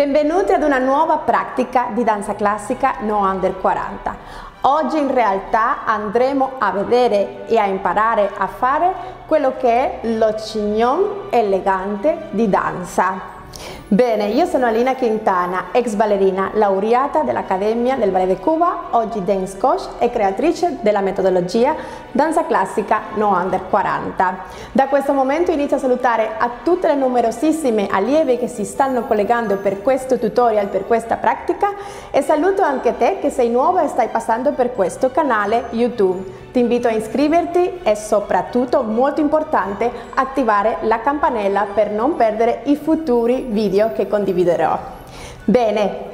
Benvenuti ad una nuova pratica di danza classica No Under 40. Oggi in realtà andremo a vedere e a imparare a fare quello che è lo cignon elegante di danza. Bene, io sono Alina Quintana, ex ballerina laureata dell'Accademia del Ballet de Cuba, oggi dance coach e creatrice della metodologia danza classica No Under 40. Da questo momento inizio a salutare a tutte le numerosissime allievi che si stanno collegando per questo tutorial, per questa pratica e saluto anche te che sei nuova e stai passando per questo canale YouTube. Ti invito a iscriverti e soprattutto, molto importante, attivare la campanella per non perdere i futuri video che condividerò. Bene,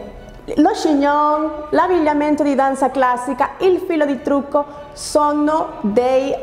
lo chignon, l'abbigliamento di danza classica, il filo di trucco sono dei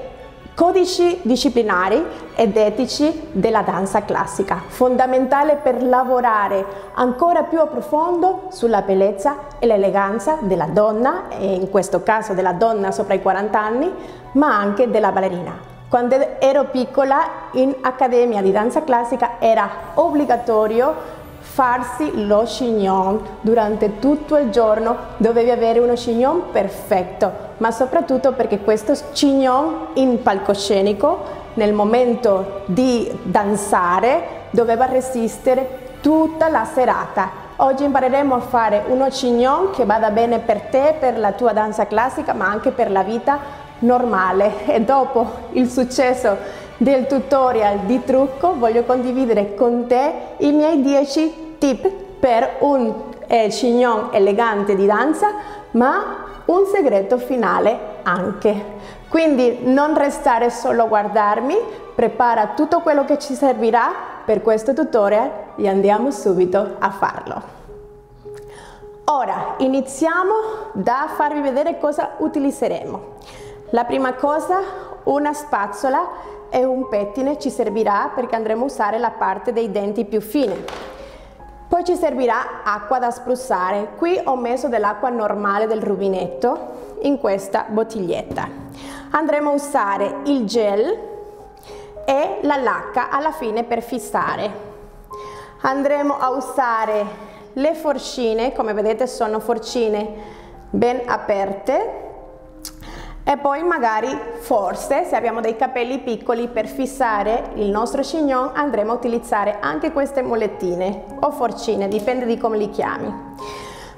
Codici disciplinari ed etici della danza classica, fondamentale per lavorare ancora più a profondo sulla bellezza e l'eleganza della donna, e in questo caso della donna sopra i 40 anni, ma anche della ballerina. Quando ero piccola in accademia di danza classica era obbligatorio farsi lo chignon durante tutto il giorno dovevi avere uno chignon perfetto ma soprattutto perché questo chignon in palcoscenico nel momento di danzare doveva resistere tutta la serata Oggi impareremo a fare uno chignon che vada bene per te, per la tua danza classica, ma anche per la vita normale. E dopo il successo del tutorial di trucco voglio condividere con te i miei 10 tip per un eh, chignon elegante di danza ma un segreto finale anche. Quindi non restare solo a guardarmi, prepara tutto quello che ci servirà per questo tutorial e andiamo subito a farlo. Ora iniziamo da farvi vedere cosa utilizzeremo. La prima cosa, una spazzola e un pettine ci servirà perché andremo a usare la parte dei denti più fine. Poi ci servirà acqua da spruzzare. Qui ho messo dell'acqua normale del rubinetto in questa bottiglietta. Andremo a usare il gel e la lacca alla fine per fissare. Andremo a usare le forcine, come vedete sono forcine ben aperte e poi magari forse se abbiamo dei capelli piccoli per fissare il nostro chignon andremo a utilizzare anche queste molettine o forcine, dipende di come li chiami.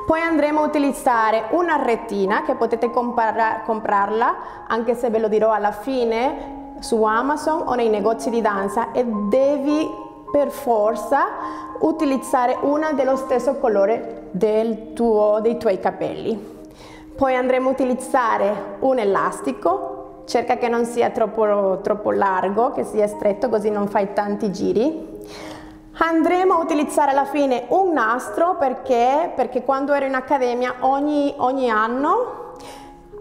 Poi andremo a utilizzare una rettina che potete comprarla anche se ve lo dirò alla fine su Amazon o nei negozi di danza e devi per forza utilizzare una dello stesso colore del tuo, dei tuoi capelli. Poi andremo a utilizzare un elastico, cerca che non sia troppo, troppo largo, che sia stretto così non fai tanti giri. Andremo a utilizzare alla fine un nastro perché, perché quando ero in accademia ogni, ogni anno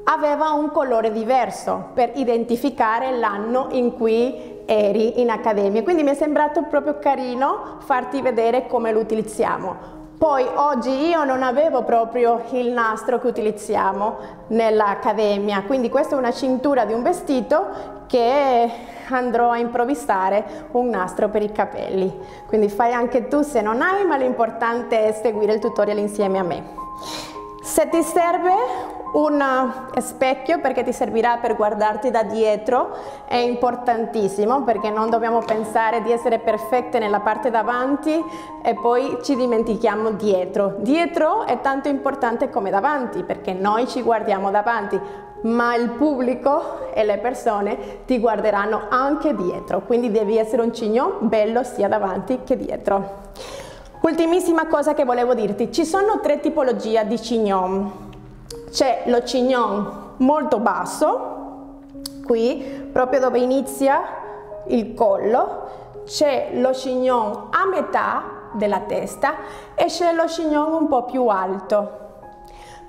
aveva un colore diverso per identificare l'anno in cui eri in accademia. Quindi mi è sembrato proprio carino farti vedere come lo utilizziamo. Poi oggi io non avevo proprio il nastro che utilizziamo nell'accademia, quindi questa è una cintura di un vestito che andrò a improvvisare un nastro per i capelli. Quindi fai anche tu se non hai, ma l'importante è seguire il tutorial insieme a me. Se ti serve un specchio perché ti servirà per guardarti da dietro è importantissimo perché non dobbiamo pensare di essere perfette nella parte davanti e poi ci dimentichiamo dietro. Dietro è tanto importante come davanti perché noi ci guardiamo davanti ma il pubblico e le persone ti guarderanno anche dietro quindi devi essere un cigno bello sia davanti che dietro. Ultimissima cosa che volevo dirti, ci sono tre tipologie di cignon c'è lo cignon molto basso, qui proprio dove inizia il collo, c'è lo cignon a metà della testa e c'è lo cignon un po' più alto.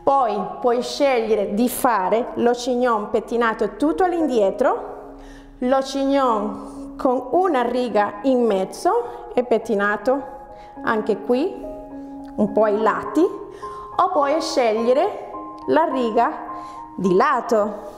Poi puoi scegliere di fare lo cignon pettinato tutto all'indietro, lo cignon con una riga in mezzo e pettinato anche qui, un po' ai lati, o puoi scegliere la riga di lato.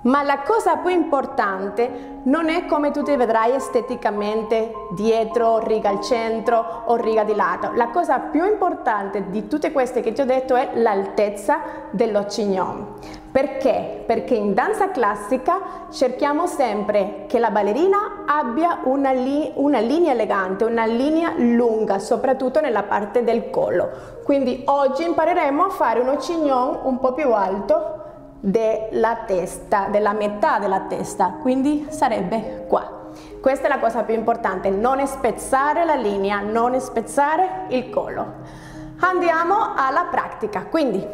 Ma la cosa più importante non è come tu ti vedrai esteticamente dietro, riga al centro o riga di lato. La cosa più importante di tutte queste che ti ho detto è l'altezza dello cignon. Perché? Perché in danza classica cerchiamo sempre che la ballerina abbia una, li una linea elegante, una linea lunga, soprattutto nella parte del collo. Quindi oggi impareremo a fare uno cignon un po' più alto della testa, della metà della testa, quindi sarebbe qua. Questa è la cosa più importante, non spezzare la linea, non spezzare il collo. Andiamo alla pratica, quindi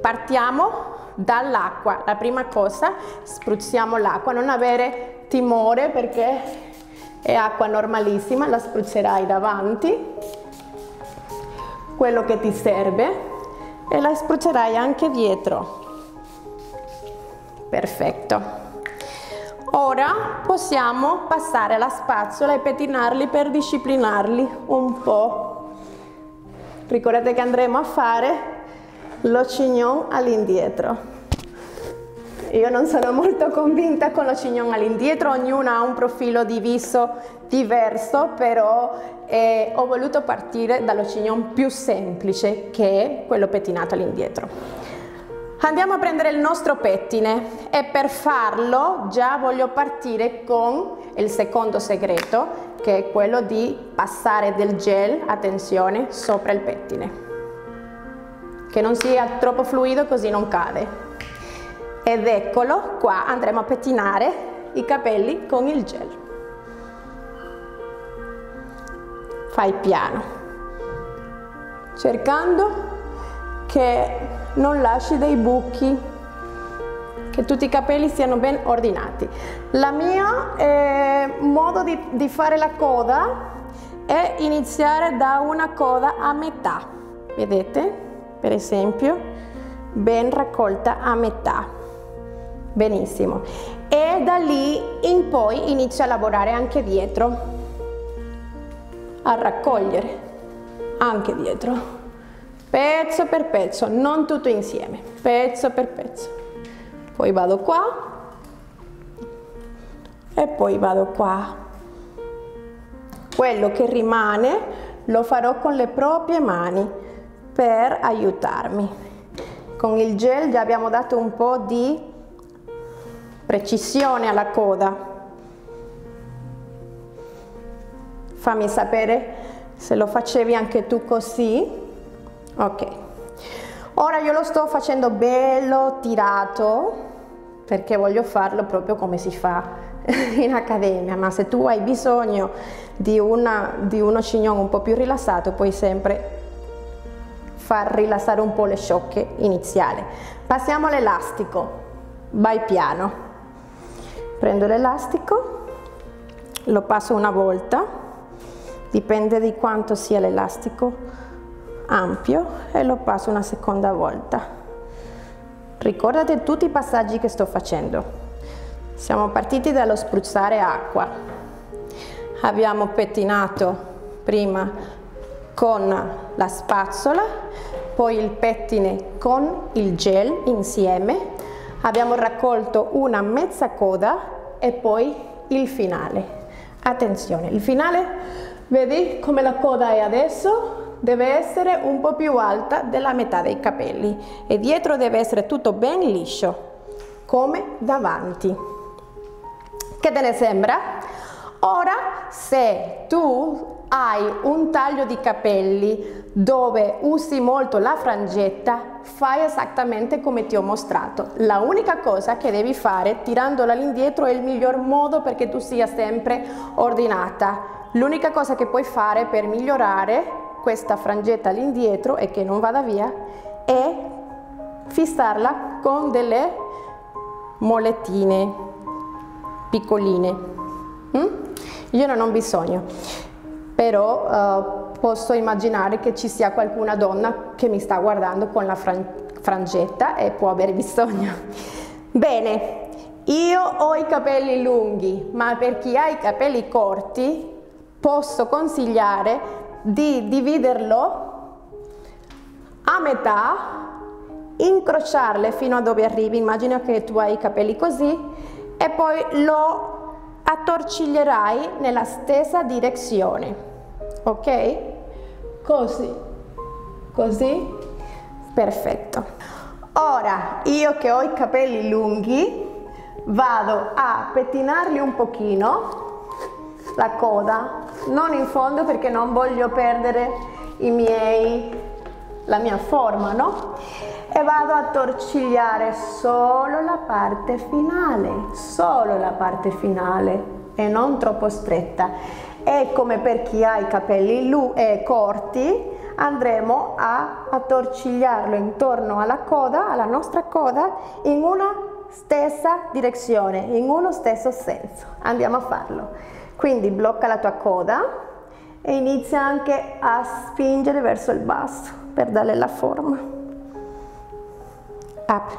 partiamo dall'acqua. La prima cosa, spruzziamo l'acqua, non avere timore perché è acqua normalissima, la spruzzerai davanti, quello che ti serve, e la spruzzerai anche dietro perfetto. Ora possiamo passare alla spazzola e pettinarli per disciplinarli un po' ricordate che andremo a fare lo cignon all'indietro. Io non sono molto convinta con lo cignon all'indietro, ognuno ha un profilo di viso diverso, però eh, ho voluto partire dallo cignon più semplice che è quello pettinato all'indietro. Andiamo a prendere il nostro pettine e per farlo già voglio partire con il secondo segreto che è quello di passare del gel, attenzione, sopra il pettine. Che non sia troppo fluido così non cade. Ed eccolo qua, andremo a pettinare i capelli con il gel. Fai piano, cercando che non lasci dei buchi, che tutti i capelli siano ben ordinati. La mia eh, modo di, di fare la coda è iniziare da una coda a metà, vedete? Per esempio, ben raccolta a metà. Benissimo. E da lì in poi inizio a lavorare anche dietro, a raccogliere anche dietro pezzo per pezzo, non tutto insieme, pezzo per pezzo. Poi vado qua e poi vado qua. Quello che rimane lo farò con le proprie mani per aiutarmi. Con il gel già abbiamo dato un po' di precisione alla coda. Fammi sapere se lo facevi anche tu così ok. Ora io lo sto facendo bello tirato perché voglio farlo proprio come si fa in accademia ma se tu hai bisogno di, una, di uno cignon un po' più rilassato puoi sempre far rilassare un po' le sciocche iniziali. Passiamo all'elastico. Vai piano. Prendo l'elastico lo passo una volta. Dipende di quanto sia l'elastico ampio e lo passo una seconda volta. Ricordate tutti i passaggi che sto facendo. Siamo partiti dallo spruzzare acqua. Abbiamo pettinato prima con la spazzola, poi il pettine con il gel insieme. Abbiamo raccolto una mezza coda e poi il finale. Attenzione, il finale, vedi come la coda è adesso? Deve essere un po' più alta della metà dei capelli e dietro deve essere tutto ben liscio, come davanti. Che te ne sembra? Ora, se tu hai un taglio di capelli dove usi molto la frangetta, fai esattamente come ti ho mostrato. La unica cosa che devi fare tirandola all'indietro è il miglior modo perché tu sia sempre ordinata. L'unica cosa che puoi fare per migliorare questa frangetta all'indietro e che non vada via e fissarla con delle molettine piccoline. Mm? Io non ho bisogno, però uh, posso immaginare che ci sia qualcuna donna che mi sta guardando con la fran frangetta e può avere bisogno. Bene, io ho i capelli lunghi, ma per chi ha i capelli corti posso consigliare di dividerlo a metà incrociarle fino a dove arrivi, immagina che tu hai i capelli così e poi lo attorciglierai nella stessa direzione, ok? Così, così, perfetto. Ora, io che ho i capelli lunghi, vado a pettinarli un pochino, la coda, non in fondo perché non voglio perdere miei, la mia forma, no? e vado a torcigliare solo la parte finale, solo la parte finale e non troppo stretta. E come per chi ha i capelli corti, andremo a attorcigliarlo intorno alla coda, alla nostra coda, in una stessa direzione, in uno stesso senso. Andiamo a farlo. Quindi blocca la tua coda e inizia anche a spingere verso il basso per darle la forma up.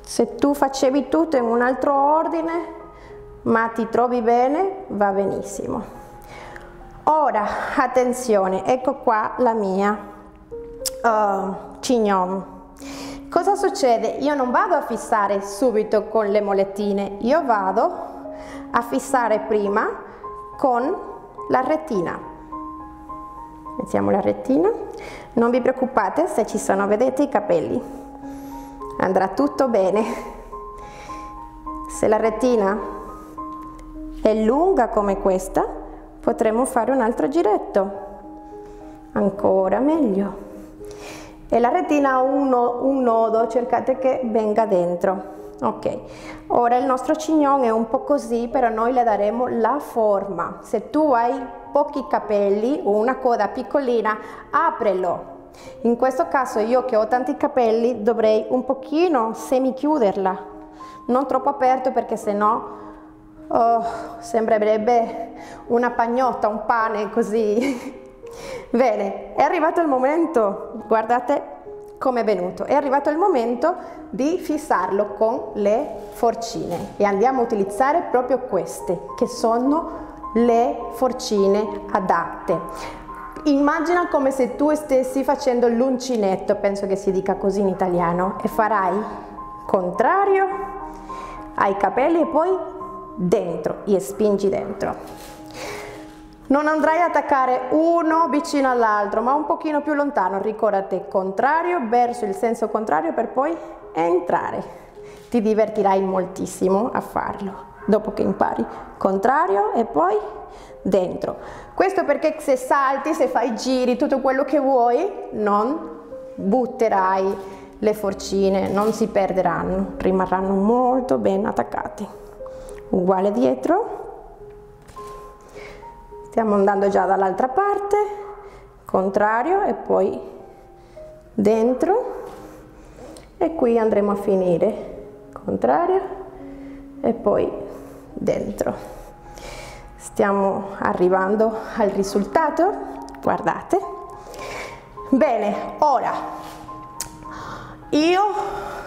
Se tu facevi tutto in un altro ordine, ma ti trovi bene, va benissimo. Ora, attenzione, ecco qua la mia uh, cignon. Cosa succede? Io non vado a fissare subito con le molettine, io vado a fissare prima con la retina. Mettiamo la retina. Non vi preoccupate se ci sono, vedete i capelli andrà tutto bene. Se la retina è lunga come questa, potremo fare un altro giretto. Ancora meglio. E la retina ha un, un nodo, cercate che venga dentro. Ok, ora il nostro cignon è un po' così, però noi le daremo la forma. Se tu hai pochi capelli o una coda piccolina, aprelo in questo caso io che ho tanti capelli dovrei un pochino semichiuderla, non troppo aperto perché sennò oh, sembrerebbe una pagnotta, un pane così. Bene, è arrivato il momento, guardate come è venuto, è arrivato il momento di fissarlo con le forcine e andiamo a utilizzare proprio queste che sono le forcine adatte. Immagina come se tu stessi facendo l'uncinetto, penso che si dica così in italiano, e farai contrario ai capelli e poi dentro e spingi dentro. Non andrai ad attaccare uno vicino all'altro, ma un pochino più lontano, ricordati, contrario verso il senso contrario per poi entrare. Ti divertirai moltissimo a farlo dopo che impari. Contrario e poi dentro. Questo perché se salti, se fai giri, tutto quello che vuoi, non butterai le forcine, non si perderanno, rimarranno molto ben attaccati. Uguale dietro. Stiamo andando già dall'altra parte, contrario e poi dentro. E qui andremo a finire contrario e poi dentro. Stiamo arrivando al risultato guardate. Bene ora io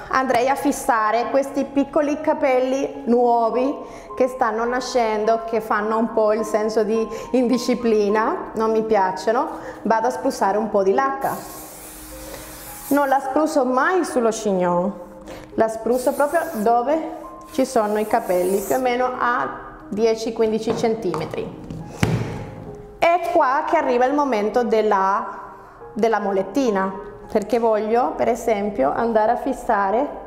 andrei a fissare questi piccoli capelli nuovi che stanno nascendo che fanno un po' il senso di indisciplina non mi piacciono vado a spruzzare un po' di lacca non la spruzzo mai sullo chignon la spruzzo proprio dove ci sono i capelli più o meno a 10-15 centimetri. È qua che arriva il momento della, della molettina, perché voglio per esempio andare a fissare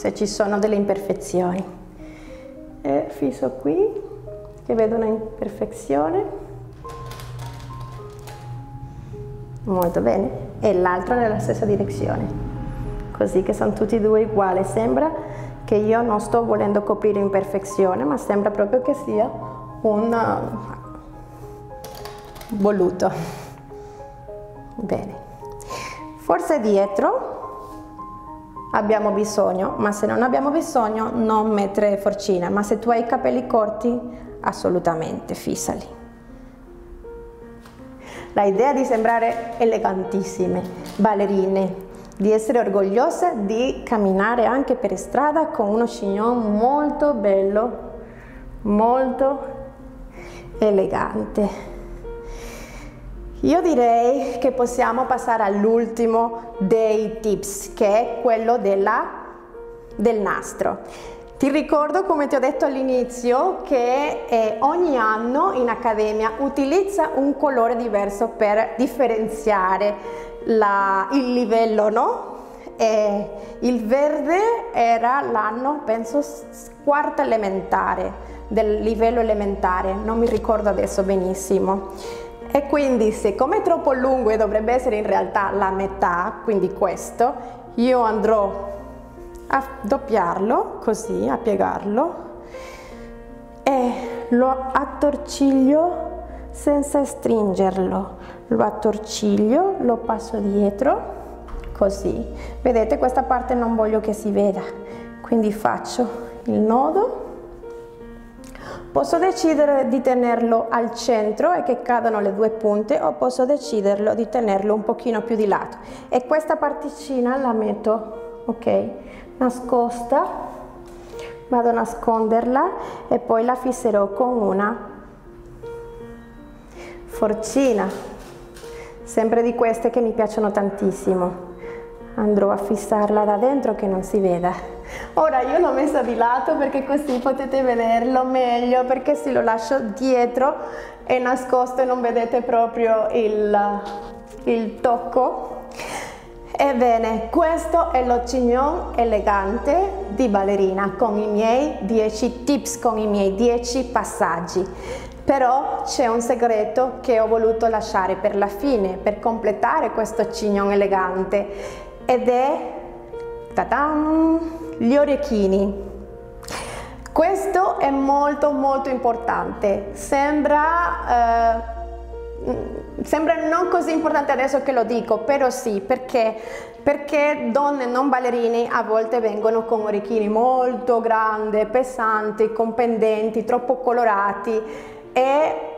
se ci sono delle imperfezioni. E fisso qui, che vedo una imperfezione. Molto bene. E l'altro nella stessa direzione così che sono tutti e due uguali. Sembra che io non sto volendo coprire in perfezione, ma sembra proprio che sia un uh, voluto. Bene. Forse dietro abbiamo bisogno, ma se non abbiamo bisogno non mettere forcina, ma se tu hai i capelli corti assolutamente fissali. La idea di sembrare elegantissime, ballerine, di essere orgogliosa di camminare anche per strada con uno chignon molto bello, molto elegante. Io direi che possiamo passare all'ultimo dei tips, che è quello della, del nastro. Ti ricordo, come ti ho detto all'inizio, che eh, ogni anno in accademia utilizza un colore diverso per differenziare la, il livello, no? E il verde era l'anno, penso, quarta elementare, del livello elementare, non mi ricordo adesso benissimo. E quindi siccome è troppo lungo e dovrebbe essere in realtà la metà, quindi questo, io andrò a doppiarlo così, a piegarlo e lo attorciglio senza stringerlo. Lo attorciglio, lo passo dietro così. Vedete questa parte non voglio che si veda, quindi faccio il nodo Posso decidere di tenerlo al centro e che cadano le due punte o posso deciderlo di tenerlo un pochino più di lato. E questa particina la metto, ok, nascosta, vado a nasconderla e poi la fisserò con una forcina, sempre di queste che mi piacciono tantissimo. Andrò a fissarla da dentro che non si veda. Ora io l'ho messa di lato perché così potete vederlo meglio perché se lo lascio dietro è nascosto e non vedete proprio il, il tocco. Ebbene, questo è lo cignon elegante di ballerina con i miei 10 tips, con i miei 10 passaggi. Però c'è un segreto che ho voluto lasciare per la fine, per completare questo cignon elegante ed è gli orecchini. Questo è molto molto importante, sembra, eh, sembra non così importante adesso che lo dico, però sì, perché? Perché donne non ballerine a volte vengono con orecchini molto grandi, pesanti, con pendenti, troppo colorati e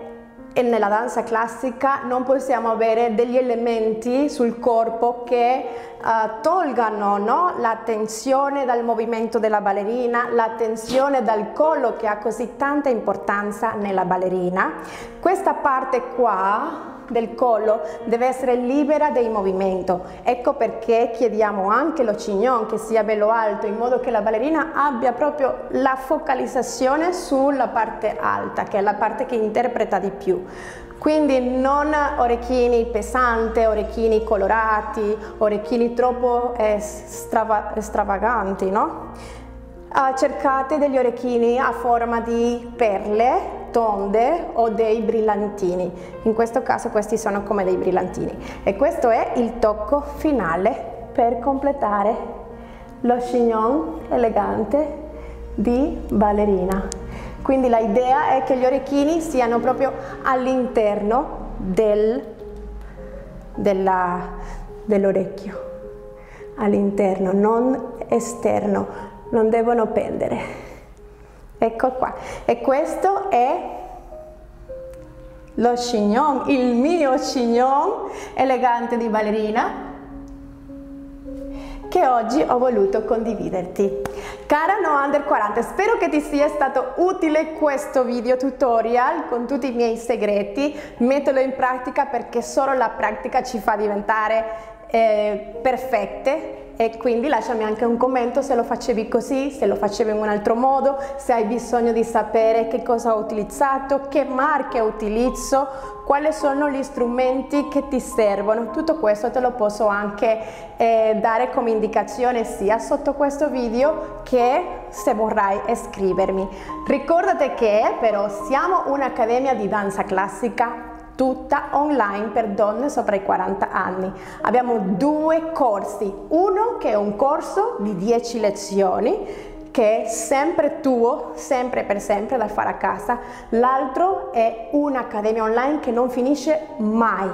e nella danza classica non possiamo avere degli elementi sul corpo che uh, tolgano no? la tensione dal movimento della ballerina, la tensione dal collo che ha così tanta importanza nella ballerina. Questa parte qua del collo deve essere libera dei movimenti. Ecco perché chiediamo anche lo cignon che sia bello alto in modo che la ballerina abbia proprio la focalizzazione sulla parte alta, che è la parte che interpreta di più. Quindi non orecchini pesanti, orecchini colorati, orecchini troppo eh, strava stravaganti, no? Uh, cercate degli orecchini a forma di perle tonde o dei brillantini. In questo caso questi sono come dei brillantini. E questo è il tocco finale per completare lo chignon elegante di ballerina. Quindi l'idea è che gli orecchini siano proprio all'interno del, dell'orecchio, all'interno, non esterno, non devono pendere. Ecco qua. E questo è lo chignon, il mio chignon elegante di ballerina che oggi ho voluto condividerti. Cara No Under 40, spero che ti sia stato utile questo video tutorial con tutti i miei segreti. Mettilo in pratica perché solo la pratica ci fa diventare eh, perfette e quindi lasciami anche un commento se lo facevi così, se lo facevi in un altro modo, se hai bisogno di sapere che cosa ho utilizzato, che marche utilizzo, quali sono gli strumenti che ti servono. Tutto questo te lo posso anche eh, dare come indicazione sia sotto questo video che se vorrai iscrivermi. Ricordate che però siamo un'accademia di danza classica tutta online per donne sopra i 40 anni. Abbiamo due corsi, uno che è un corso di 10 lezioni che è sempre tuo, sempre per sempre da fare a casa, l'altro è un'accademia online che non finisce mai.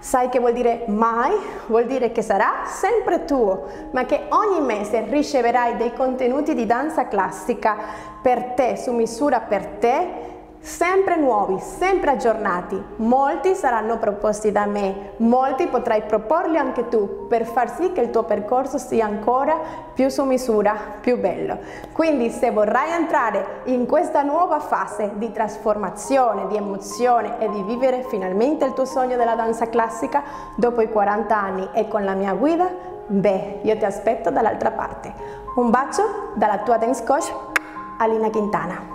Sai che vuol dire mai? Vuol dire che sarà sempre tuo, ma che ogni mese riceverai dei contenuti di danza classica per te, su misura per te, sempre nuovi, sempre aggiornati. Molti saranno proposti da me, molti potrai proporli anche tu per far sì che il tuo percorso sia ancora più su misura, più bello. Quindi se vorrai entrare in questa nuova fase di trasformazione, di emozione e di vivere finalmente il tuo sogno della danza classica dopo i 40 anni e con la mia guida, beh, io ti aspetto dall'altra parte. Un bacio dalla tua dance coach Alina Quintana.